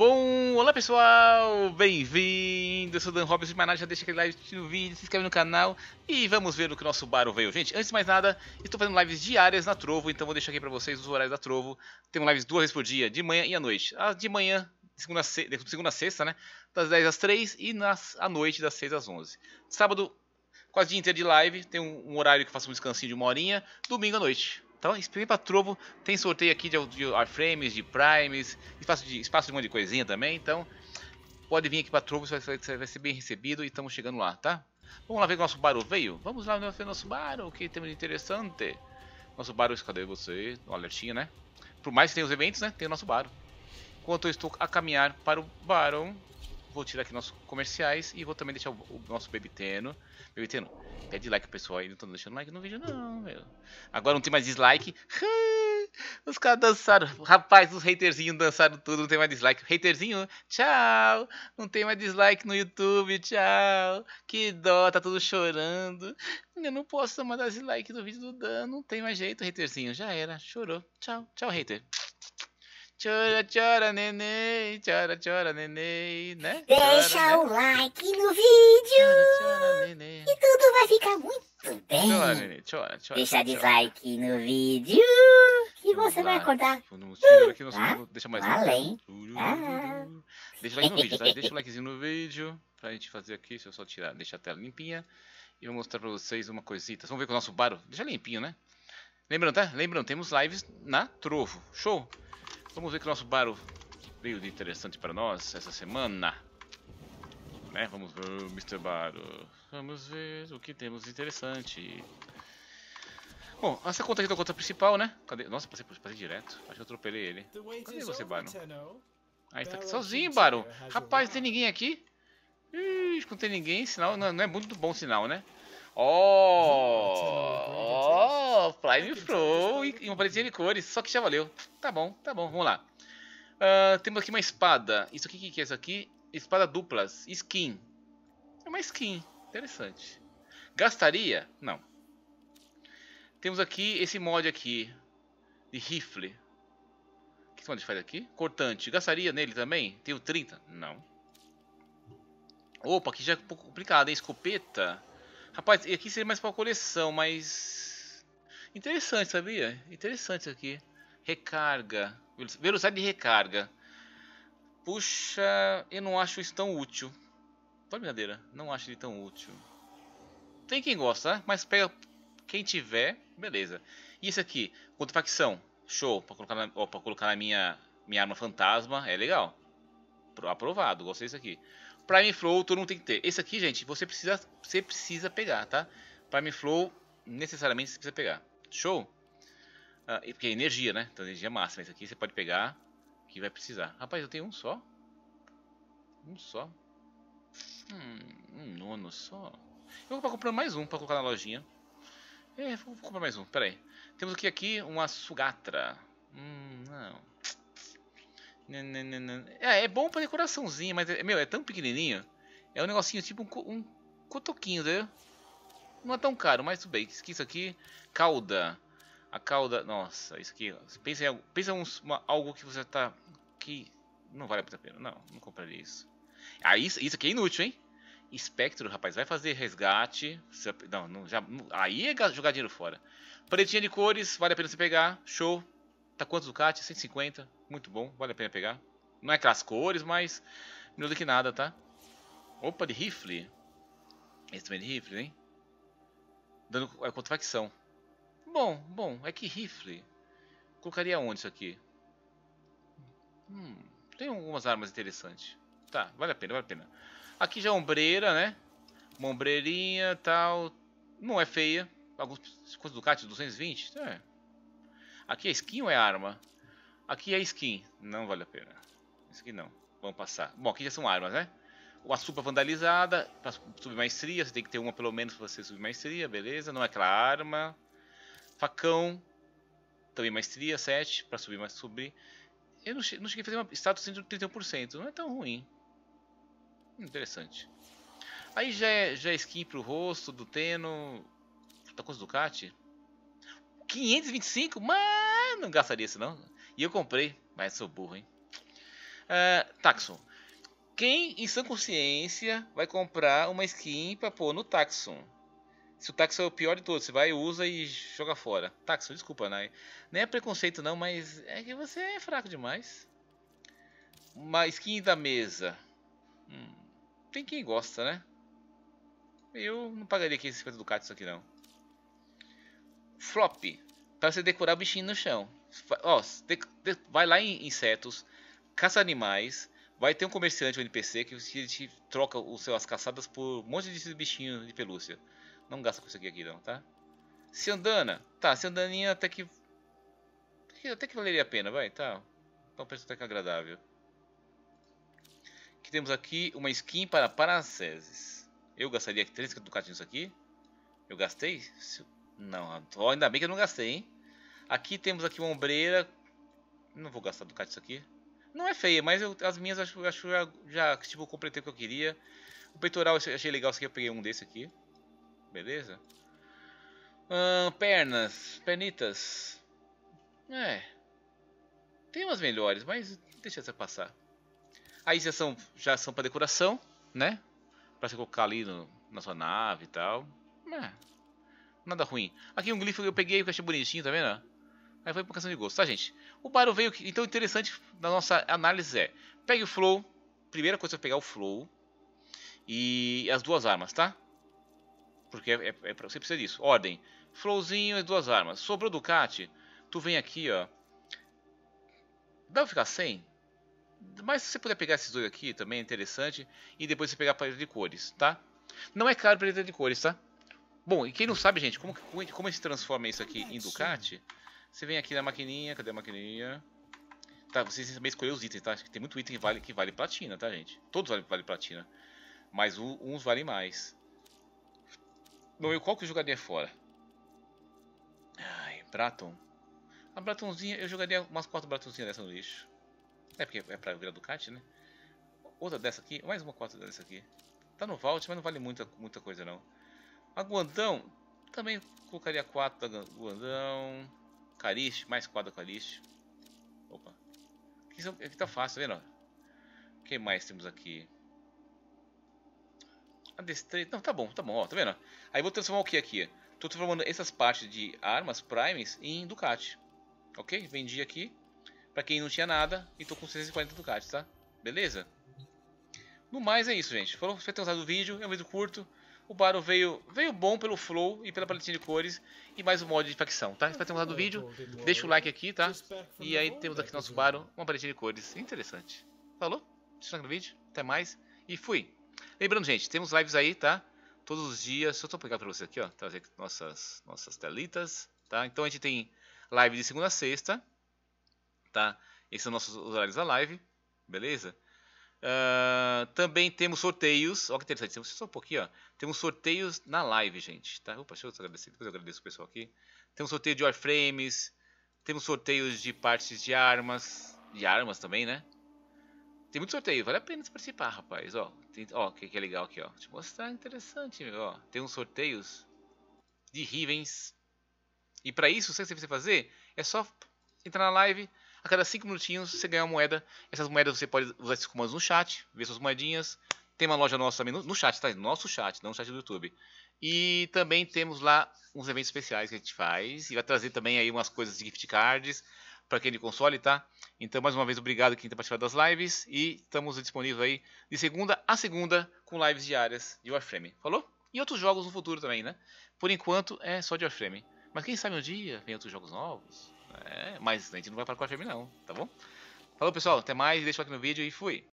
Bom, olá pessoal, bem-vindo, eu sou o Dan Robson, mas já deixa aquele like no vídeo, se inscreve no canal e vamos ver o que o nosso baro veio. Gente, antes de mais nada, estou fazendo lives diárias na Trovo, então vou deixar aqui pra vocês os horários da Trovo. Tem lives duas vezes por dia, de manhã e à noite. A de manhã, de segunda, de segunda a sexta, né, das 10 às 3 e nas, à noite das 6 às 11. Sábado, quase dia inteiro de live, tem um, um horário que eu faço um descansinho de uma horinha, domingo à noite. Então, espere para Trovo, tem sorteio aqui de, de de Primes, espaço de, espaço de um monte de coisinha também, então pode vir aqui para Trovo, você vai, você vai, ser bem recebido e estamos chegando lá, tá? Vamos lá ver o nosso Baru veio? Vamos lá ver o nosso Baru, o que temos de interessante? Nosso Baru, cadê você? Um alertinho, né? Por mais que tenha os eventos, né? Tem o nosso Baru. Enquanto eu estou a caminhar para o Baron, vou tirar aqui nossos comerciais e vou também deixar o, o nosso Bebiteno. Bebiteno, pede like pessoal aí, não tô deixando like no vídeo não, meu. Agora não tem mais dislike. Os caras dançaram. Rapaz, os haterzinhos dançaram tudo, não tem mais dislike. Haterzinho, tchau. Não tem mais dislike no YouTube, tchau. Que dó, tá tudo chorando. Eu não posso mandar dislike no vídeo do Dan, não tem mais jeito, haterzinho. Já era, chorou. Tchau, tchau, hater. Chora, chora, neném, chora, chora, neném, né? Deixa chora, o né? like no vídeo chora, chora, neném. e tudo vai ficar muito bem. Chora, neném, chora, chora. Deixa dislike no vídeo e você vai acordar. No aqui no ah, deixa mais além. Ah. Deixa o like no vídeo, tá? Deixa o likezinho no vídeo pra gente fazer aqui. Deixa eu só tirar, deixa a tela limpinha. E vou mostrar pra vocês uma coisita. Vamos ver com o nosso baro. Deixa limpinho, né? Lembrando, tá? Lembrando, temos lives na Trovo. Show? Vamos ver que nosso baro veio de interessante para nós essa semana. Né? Vamos ver, Mr. Baro. Vamos ver o que temos de interessante. Bom, essa conta aqui é a conta principal, né? Cadê? Nossa, passei, passei direto. Acho que eu atropelei ele. Cadê você, Baro? Aí tá aqui sozinho, Baro. Rapaz, tem ninguém aqui? Ixi, não tem ninguém, sinal não é muito bom sinal, né? Oh, oh, Prime Flow e uma paletinha de cores, só que já valeu. Tá bom, tá bom, vamos lá. Uh, temos aqui uma espada. Isso aqui, o que é isso aqui? Espada duplas, skin. É uma skin, interessante. Gastaria? Não. Temos aqui esse mod aqui, de rifle. O que esse mod faz aqui? Cortante. Gastaria nele também? Tenho 30? Não. Opa, aqui já é um pouco complicado, hein? Escopeta. Rapaz, e aqui seria mais para coleção, mas... Interessante, sabia? Interessante isso aqui. Recarga. Velocidade de recarga. Puxa, eu não acho isso tão útil. Tô brincadeira, não acho ele tão útil. Tem quem gosta, né? mas pega quem tiver, beleza. E esse aqui, contra facção, show, para colocar, na, ó, pra colocar na minha, minha arma fantasma, é legal. Aprovado, gostei desse aqui. Prime Flow todo mundo tem que ter. Esse aqui, gente, você precisa, você precisa pegar, tá? Prime Flow, necessariamente você precisa pegar. Show? Ah, porque é energia, né? Então energia máxima. Esse aqui você pode pegar, que vai precisar. Rapaz, eu tenho um só. Um só. Hum, um nono só. Eu vou comprar mais um para colocar na lojinha. É, vou comprar mais um, pera aí. Temos aqui, aqui uma Sugatra. Hum, não. É, é bom pra decoraçãozinha, mas, é, meu, é tão pequenininho. É um negocinho tipo um, um cotoquinho, entendeu? Não é tão caro, mas tudo bem. Isso aqui, cauda. A cauda, nossa, isso aqui. Pensa em pensa uns, uma, algo que você tá... Que não vale a pena. Não, não compraria isso. Ah, isso, isso aqui é inútil, hein? Espectro, rapaz, vai fazer resgate. Não, não já, aí é jogar dinheiro fora. Paletinha de cores, vale a pena você pegar. Show. Tá quantos Ducati? 150. Muito bom, vale a pena pegar. Não é aquelas cores, mas melhor do que nada, tá? Opa, de rifle. Esse também é de rifle, hein? Dando é, contra facção. Bom, bom, é que rifle. Colocaria onde isso aqui? Hum, tem algumas armas interessantes. Tá, vale a pena, vale a pena. Aqui já é ombreira, né? Uma ombreirinha tal. Não é feia. Alguns coisas Ducati 220. É, Aqui é skin ou é arma? Aqui é skin. Não vale a pena. Isso aqui não. Vamos passar. Bom, aqui já são armas, né? Uma supa vandalizada. Para subir maestria. Você tem que ter uma pelo menos para você subir maestria. Beleza. Não é aquela arma. Facão. Também maestria 7. Para subir mais subir. Eu não, não cheguei a fazer uma status 131%. Não é tão ruim. Interessante. Aí já é, já é skin pro rosto do Teno. Tá com os Ducati? 525? Mano, não gastaria isso não. E eu comprei, mas sou burro, hein? Uh, Taxon. Quem em sã consciência vai comprar uma skin pra pôr no Taxon? Se o Taxon é o pior de todos, você vai, usa e joga fora. Taxon, desculpa, né? Nem é preconceito não, mas é que você é fraco demais. Uma skin da mesa. Hum, tem quem gosta, né? Eu não pagaria 550 ducatos isso aqui não. Flop. Para você decorar bichinho no chão. Ó, vai lá em insetos, caça animais. Vai ter um comerciante, um NPC, que te troca os seus caçadas por um monte de bichinhos de pelúcia. Não gasta com isso aqui, aqui não, tá? Se andana. Tá, se andaninha até que... Até que valeria a pena, vai, tá. Então preço até que agradável. Que temos aqui uma skin para Paraceses. Eu gastaria 3 ducatos nisso aqui. Eu gastei? Não, ainda bem que eu não gastei, hein? Aqui temos aqui uma ombreira. Não vou gastar ducatos isso aqui. Não é feia, mas eu, as minhas acho, acho já, já tipo, completei o que eu queria. O peitoral eu achei legal, eu peguei um desse aqui. Beleza? Hum, pernas, pernitas. É. Tem umas melhores, mas deixa essa passar. Aí já são, já são para decoração, né? Para você colocar ali no, na sua nave e tal. É, nada ruim. Aqui um glifo eu peguei que achei bonitinho, tá vendo? Aí foi por questão de gosto, tá gente? O Baro veio, então interessante da nossa análise é, pegue o flow, primeira coisa é pegar o flow e as duas armas, tá? Porque é, é, é você precisa disso. Ordem, flowzinho e duas armas. Sobrou Ducati, tu vem aqui, ó. Dá pra ficar sem? Mas se você puder pegar esses dois aqui, também é interessante. E depois você pegar a paleta de cores, tá? Não é caro a paleta de cores, tá? Bom, e quem não sabe, gente, como, como se transforma isso aqui em Ducati? Você vem aqui na maquininha, cadê a maquininha? Tá, vocês também escolher os itens, tá? Tem muito item que vale, que vale platina, tá, gente? Todos valem vale platina. Mas uns valem mais. Bom, eu qual que eu jogaria fora? Ai, Braton. A Bratonzinha, eu jogaria umas quatro Bratonzinhas dessa no lixo. É porque é pra virar Ducati, né? Outra dessa aqui, mais uma quatro dessa aqui. Tá no vault, mas não vale muita, muita coisa não. A Guandão, também colocaria quatro da Guandão. Cariche, mais quatro da Cariche. Opa. Aqui, aqui tá fácil, tá vendo? O que mais temos aqui? A destreza. Não, tá bom, tá bom, ó, tá vendo? Aí vou transformar o que aqui? Tô transformando essas partes de armas primes em Ducati. Ok? Vendi aqui. Pra quem não tinha nada. E tô com 640 Ducati, tá? Beleza? No mais é isso, gente. Que ter usado o vídeo. É um vídeo curto. O Baro veio, veio bom pelo flow e pela paletinha de cores. E mais um mod de facção, tá? Espero ter gostado do vídeo. Deixa o like aqui, tá? E aí temos aqui nosso Baro, uma paletinha de cores. Interessante. Falou? Deixa no vídeo. Até mais. E fui. Lembrando, gente, temos lives aí, tá? Todos os dias. Só tô pegar pra você aqui, ó. Trazer aqui nossas, nossas telitas, tá? Então a gente tem live de segunda a sexta tá? Esses são nossos horários da live, beleza? Uh, também temos sorteios, olha que interessante, temos só um pouquinho, ó. Temos sorteios na live, gente, tá? Opa, deixa eu agradecer, depois eu agradeço o pessoal aqui. Temos sorteio de Warframes, temos sorteios de partes de armas, de armas também, né? Tem muito sorteio, vale a pena participar, rapaz, ó. Tem, ó, que, que é legal aqui, ó. Deixa eu mostrar, interessante, meu, ó. Tem uns sorteios de Rivens. E para isso, o que você precisa fazer é só entrar na live, a cada 5 minutinhos você ganha uma moeda. Essas moedas você pode usar esses comandos no chat, ver suas moedinhas. Tem uma loja nossa também no, no chat, tá? No nosso chat, não no chat do YouTube. E também temos lá uns eventos especiais que a gente faz. E vai trazer também aí umas coisas de gift cards para quem de console, tá? Então, mais uma vez, obrigado quem está participando das lives. E estamos disponíveis aí de segunda a segunda com lives diárias de Warframe. Falou? E outros jogos no futuro também, né? Por enquanto é só de Warframe. Mas quem sabe um dia vem outros jogos novos. É, mas a gente não vai para o Warframe não, tá bom? Falou pessoal, até mais, deixa o like no vídeo e fui!